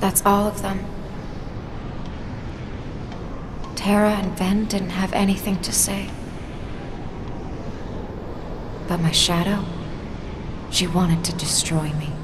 That's all of them. Terra and Ven didn't have anything to say. But my shadow, she wanted to destroy me.